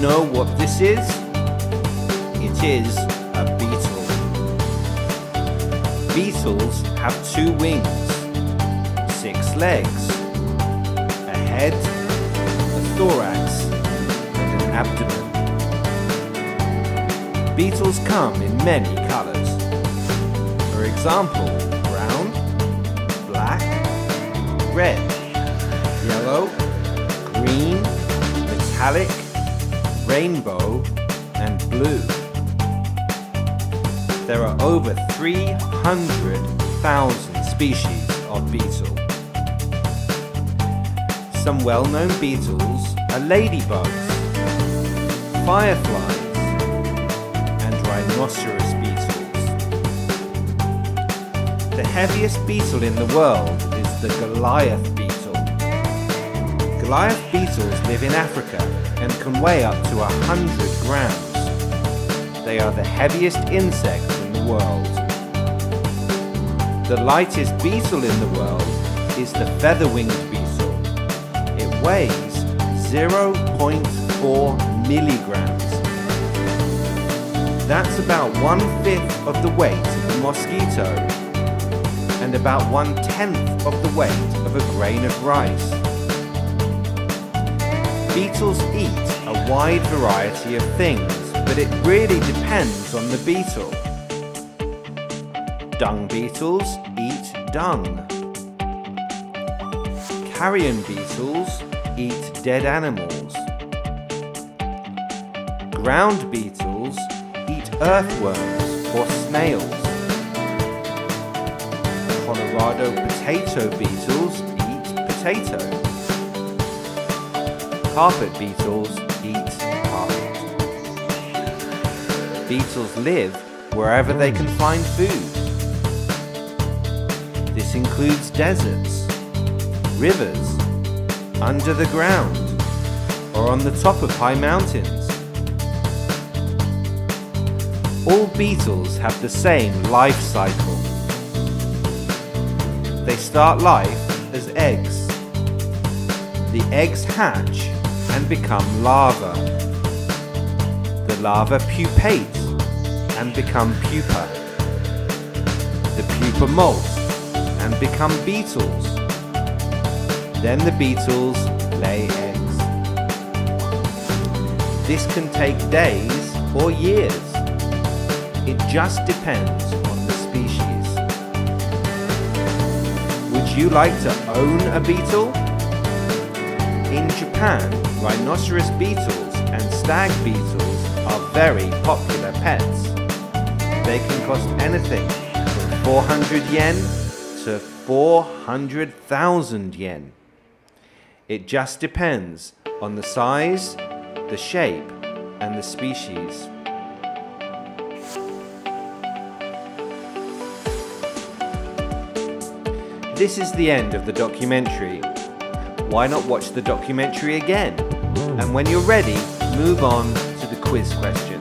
know what this is? It is a beetle. Beetles have two wings, six legs, a head, a thorax, and an abdomen. Beetles come in many colors. For example, brown, black, red, yellow, green, metallic, rainbow, and blue. There are over 300,000 species of beetle. Some well-known beetles are ladybugs, fireflies, and rhinoceros beetles. The heaviest beetle in the world is the Goliath beetle. Goliath beetles live in Africa and can weigh up to 100 grams. They are the heaviest insect in the world. The lightest beetle in the world is the feather-winged beetle. It weighs 0.4 milligrams. That's about one-fifth of the weight of a mosquito and about one-tenth of the weight of a grain of rice. Beetles eat a wide variety of things, but it really depends on the beetle. Dung beetles eat dung. Carrion beetles eat dead animals. Ground beetles eat earthworms or snails. Colorado potato beetles eat potato. Carpet beetles eat carpet. Beetles live wherever they can find food. This includes deserts, rivers, under the ground, or on the top of high mountains. All beetles have the same life cycle. They start life as eggs. The eggs hatch and become larvae. The larvae pupate and become pupa. The pupa molt and become beetles. Then the beetles lay eggs. This can take days or years. It just depends on the species. Would you like to own a beetle? In Japan, rhinoceros beetles and stag beetles are very popular pets. They can cost anything from 400 yen to 400,000 yen. It just depends on the size, the shape, and the species. This is the end of the documentary. Why not watch the documentary again? And when you're ready, move on to the quiz question.